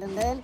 Erdendel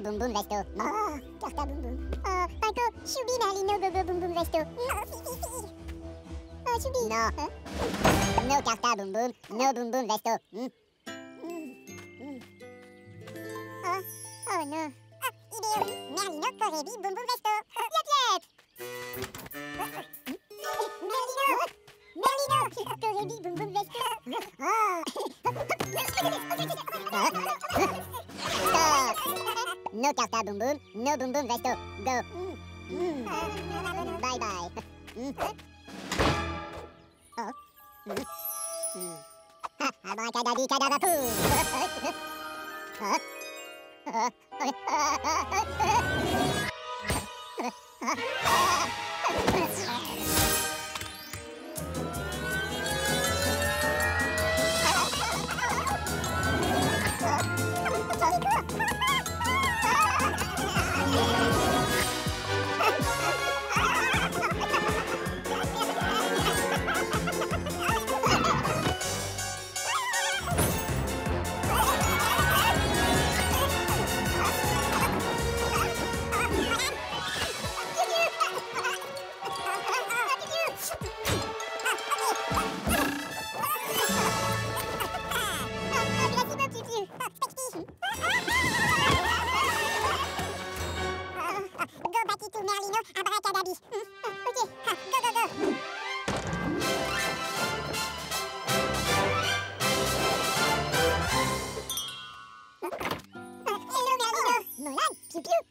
boum boum. Boum vesto. Oh, carta boum boum. Oh, Paco, choubi Merlino gogo boum boum vesto. No, si, si, si. Oh, choubi. No. No carta boum boum. No boum boum vesto. Hmm. Oh, oh no. Ah, idéo. Merlino Corébi boum boum vesto. Yep, yep. Merlino. Merlino Corébi boum boum vesto. Oh. No carta boum boum. No boum boum vesto. Go. Mm. Bye bye. Mm. Oh. Mm. Mm. Ha, abracadabicadabapou. Huh? Go Batito Merlino, abracadabi. Ok, ha, go go go. Hello Merlino. Nolan, Piu Piu.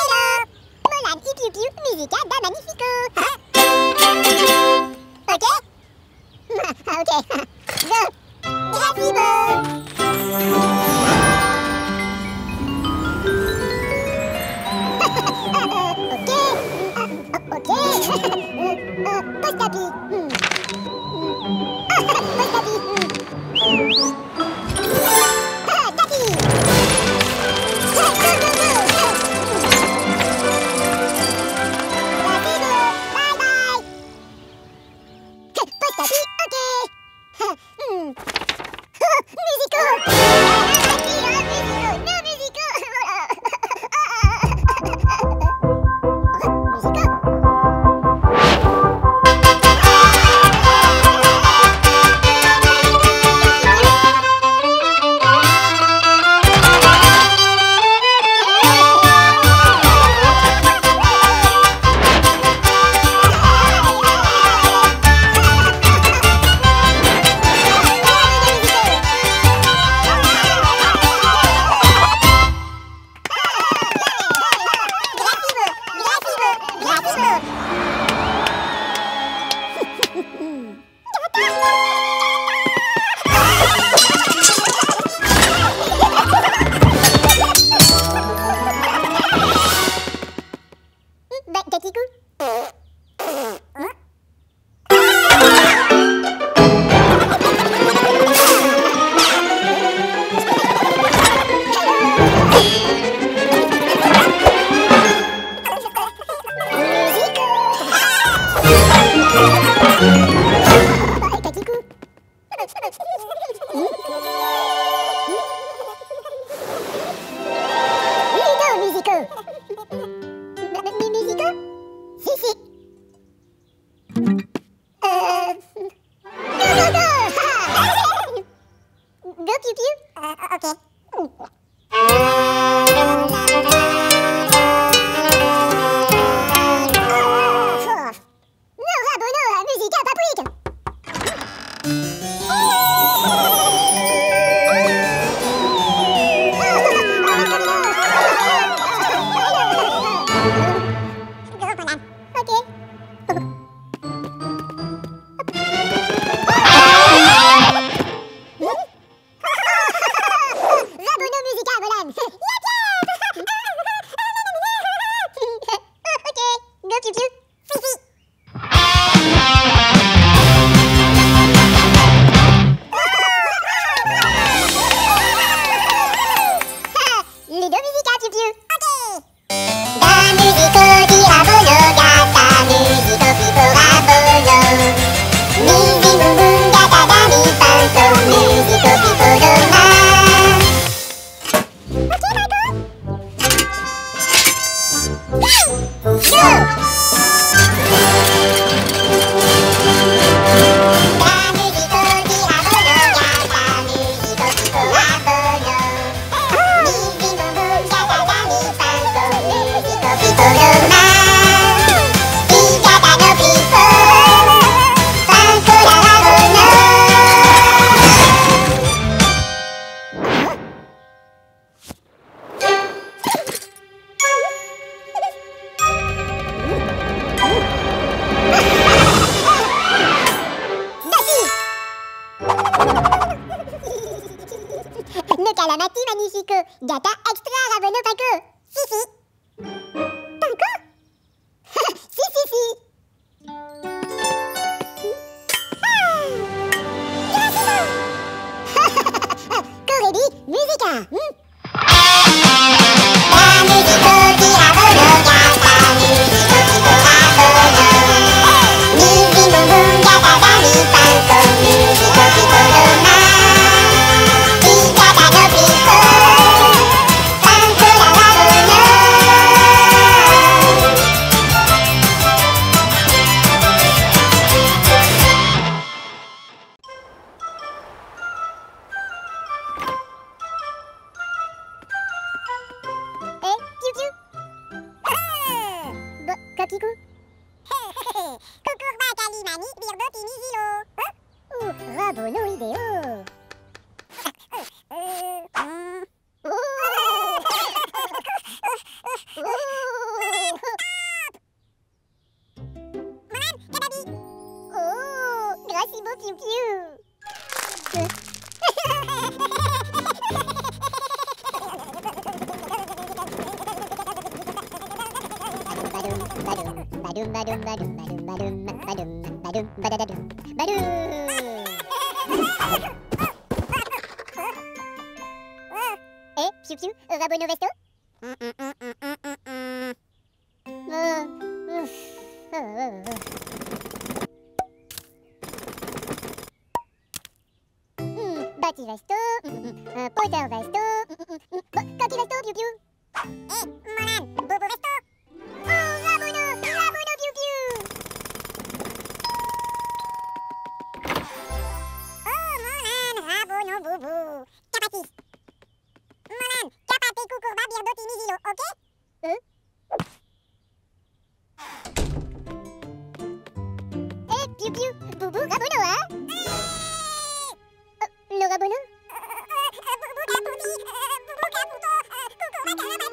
Alors, Molan et Piu Piu, musica da magnifico. ok? ok. Go. Happy Ok. ok. Post-happy. Post-happy. Gata extra Rabono Paco. Si, si. Paco Si, si, si. Ah. Corélie, musica. Hmm? 무무 짜파티 엄마는 짜파티 꾸꾸마 비어도 디미지요 오케? 응? 에 뷰뷰 부부가 보노와? 아? 어, 누가 보노? 어, 어, 어, 부부가 부디 부부가 부도 꾸꾸마 가라바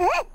Huh?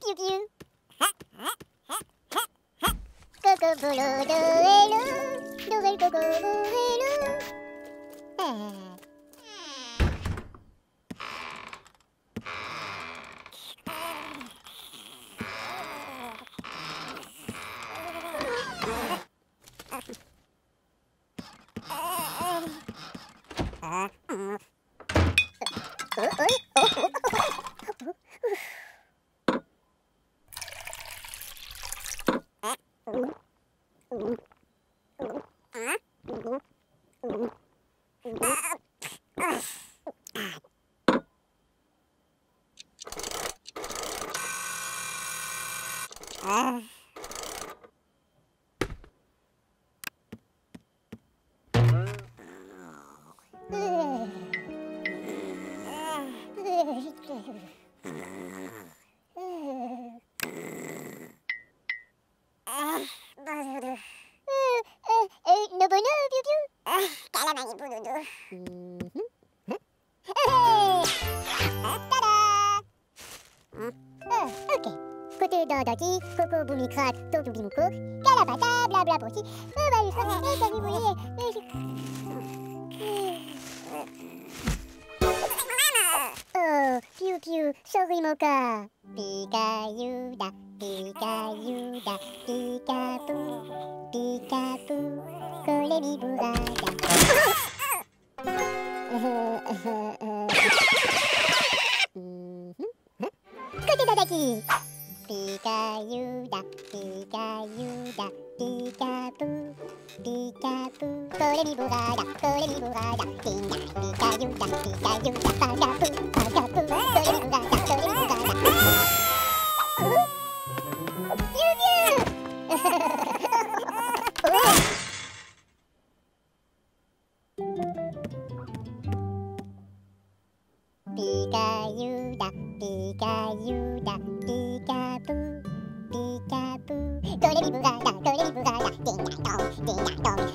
Piou piou. Coco bouloudou, hello. Nouvelle coco hello. Ah. 또 누리 묻고 까라바다 블라블라 보시. 으발리 소리 대장이 보이에 ピカユだピカユだピカブピカブドレミボガだドレミボガだピンだピカユだピカユだパガブパガブドレミボガだドレミボガだ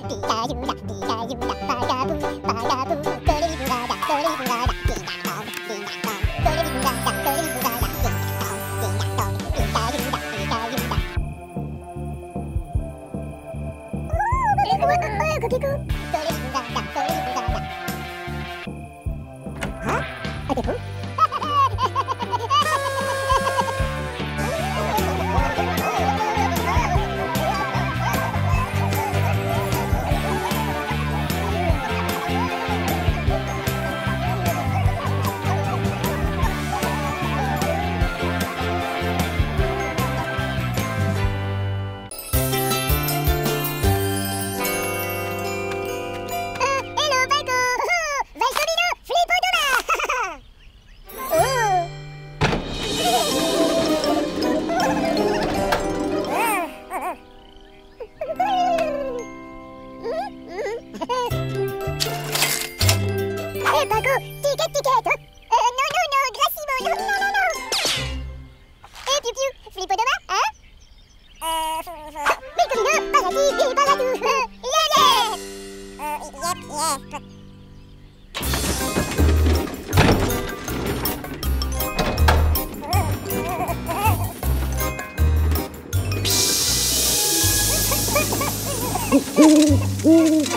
Diyayu, yak, diyayu, yak, pagabu, pagabu 오, 오.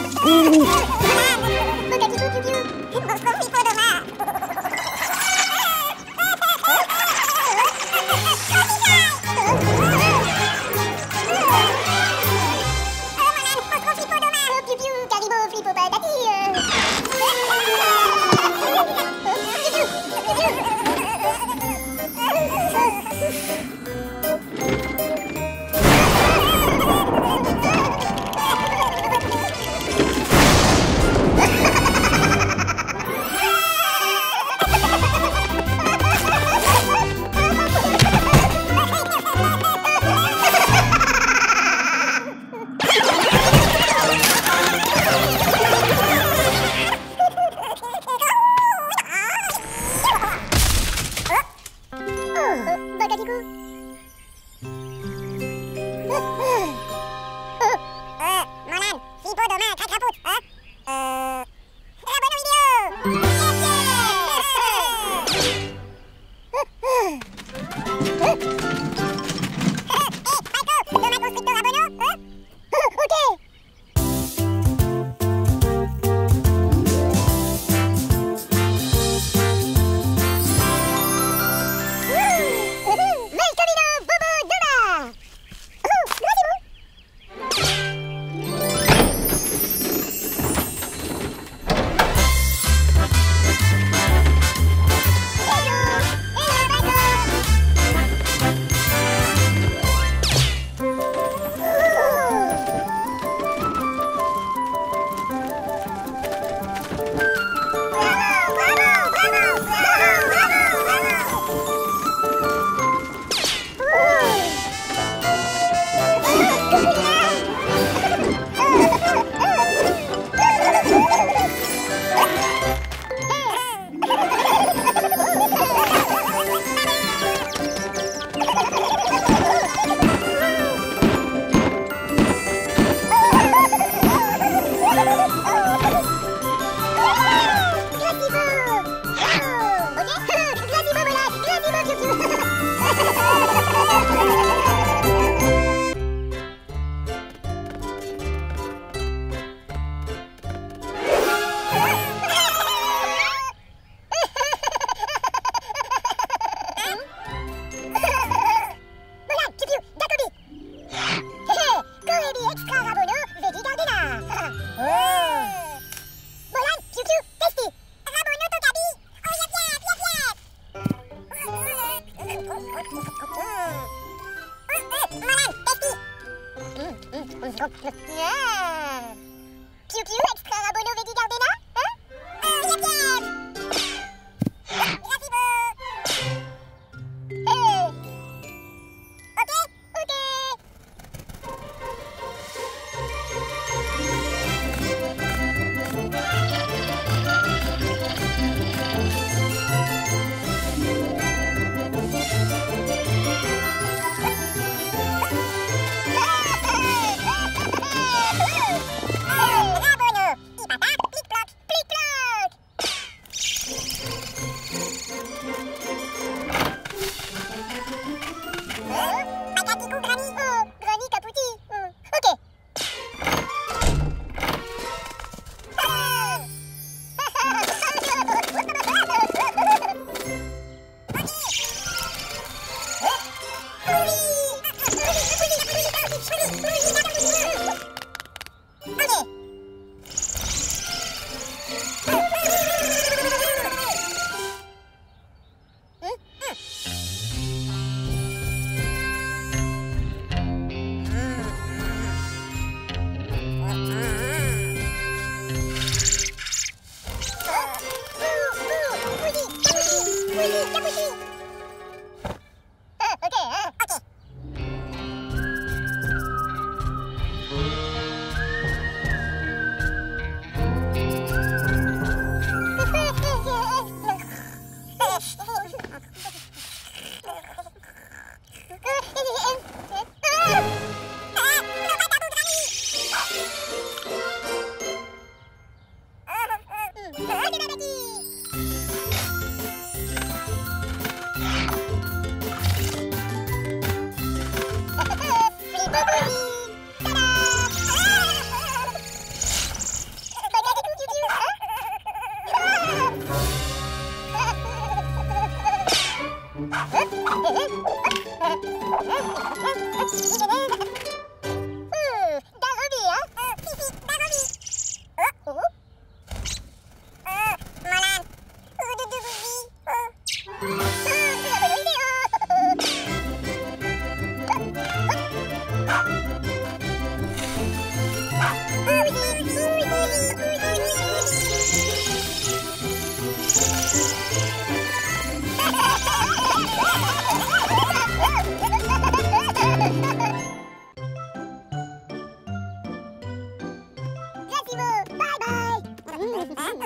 啊啊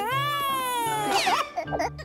啊啊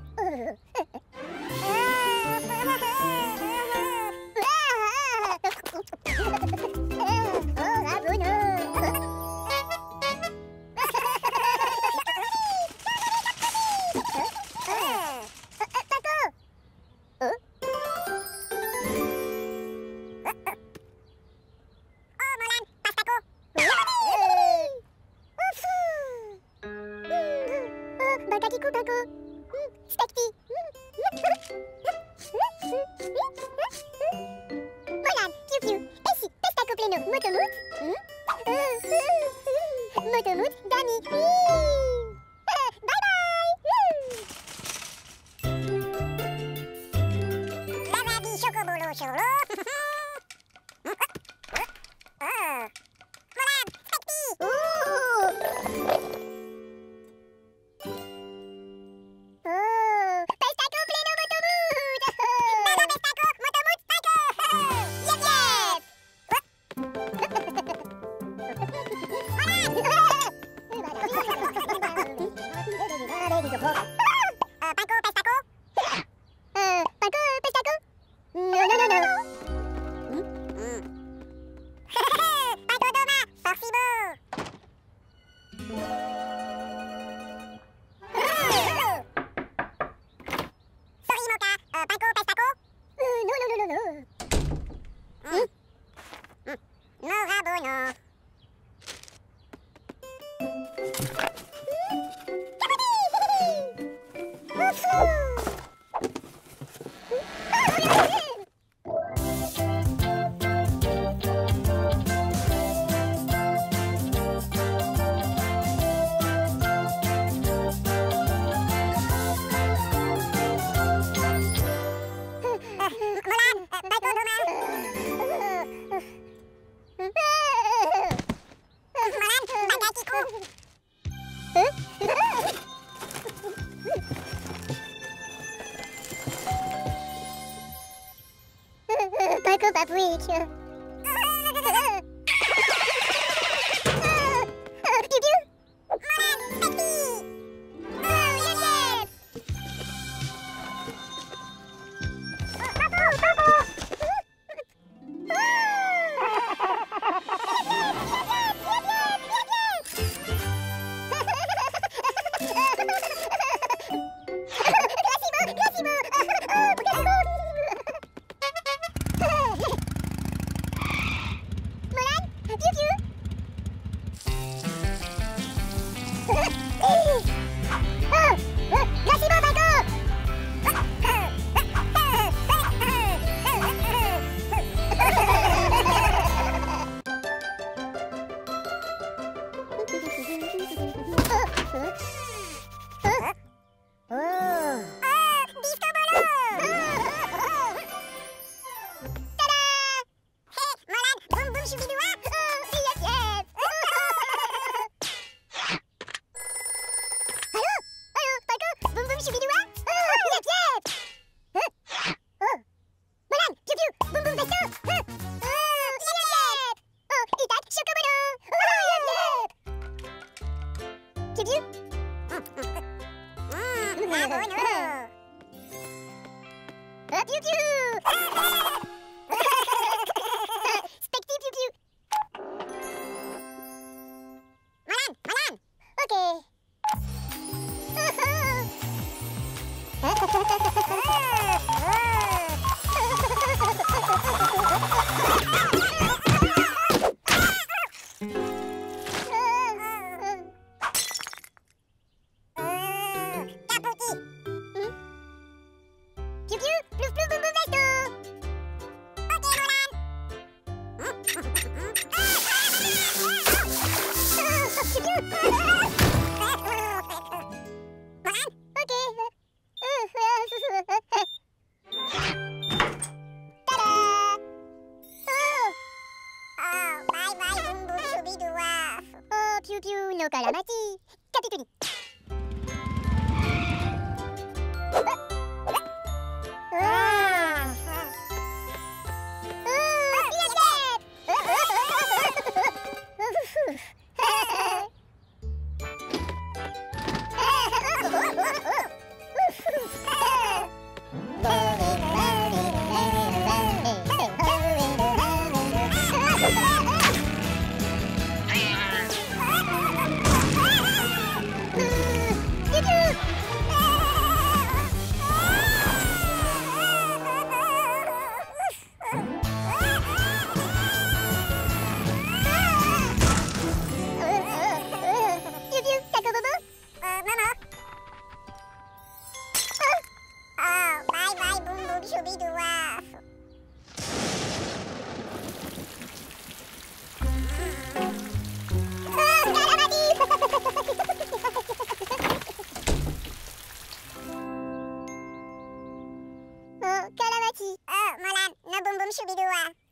Shubidua.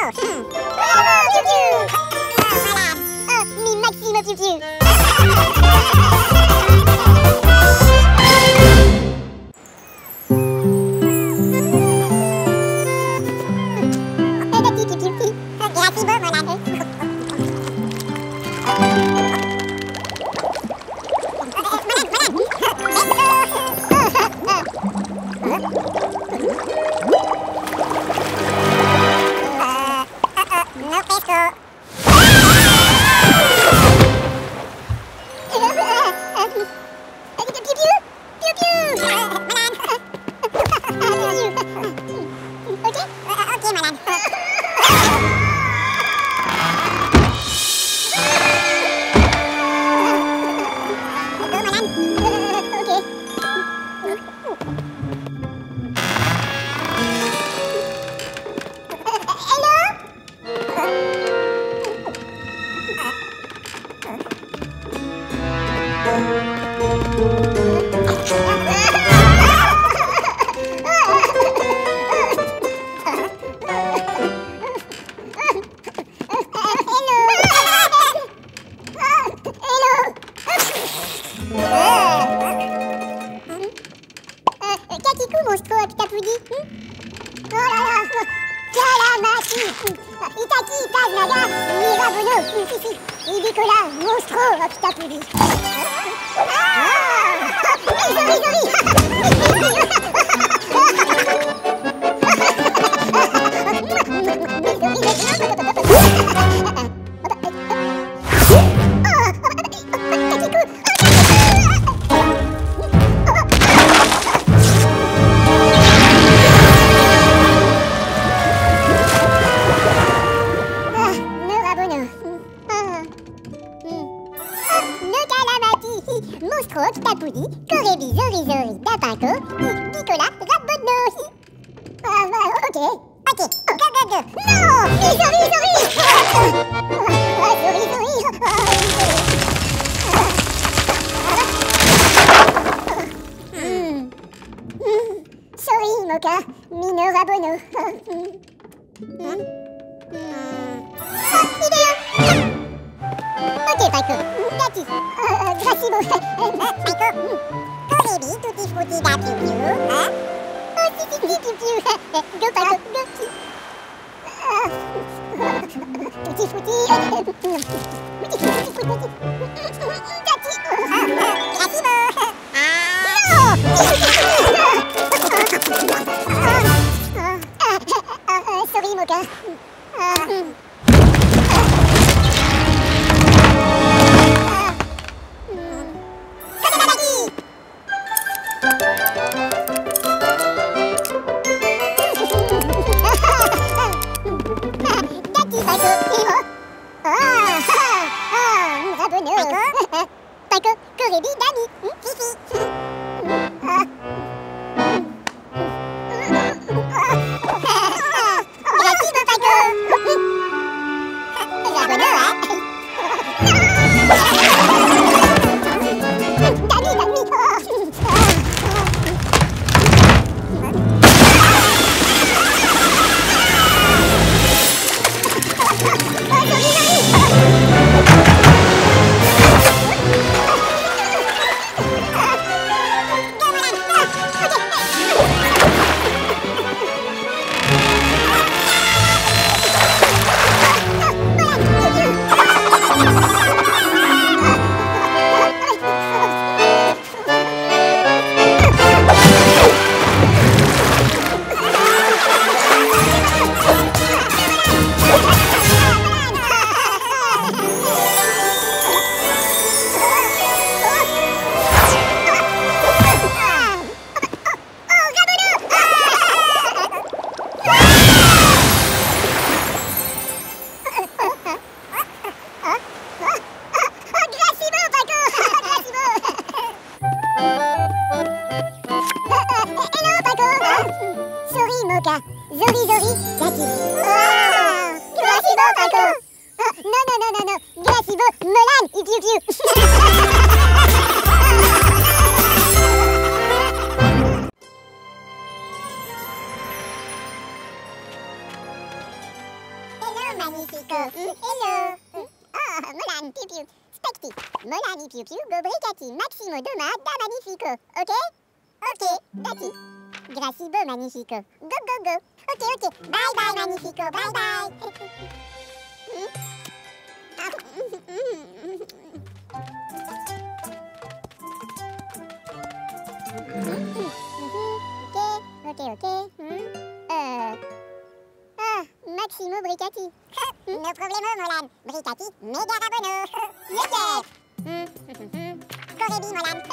mouth. Hmm. Magnifico. Go, go, go. Okay, okay. Bye, bye, Magnifico. Bye, bye. okay, okay, okay. Hmm? Uh. Uh. Maximo Bricati. Hmm? no problemo, Molang. Bricati, méga rabono. yes, yes. Corébi, Molang.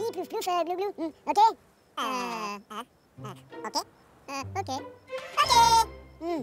Paf, cadabi, plouf plouf, blou blou. Hmm, Ok Euh... Ok Euh, ok. Ok Hmm.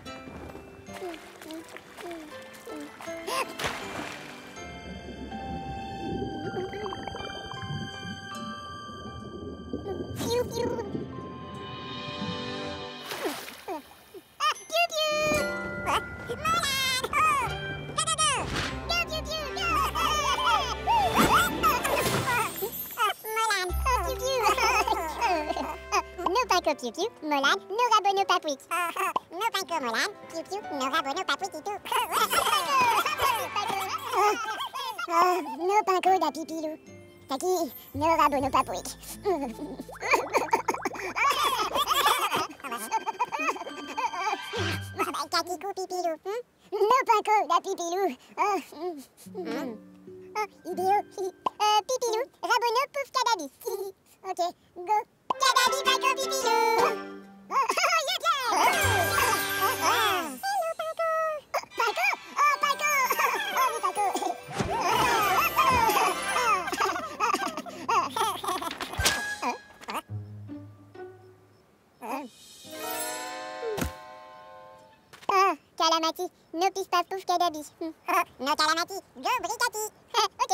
piu piu. Molang. No rabo no papouic. No Paco Molang. Piu. No rabo no papouic et tout. No Paco da pipilou. Taki. No rabo no papouic. Katikou pipilou. No Paco da pipilou. Oh, oh idéo. Euh, pipilou. Rabono pouf cadabi. ok, go. Oh, oh? Oh. Oh, Calamati, no pif paf pouf cadabi. No Calamati, go bricati. ok.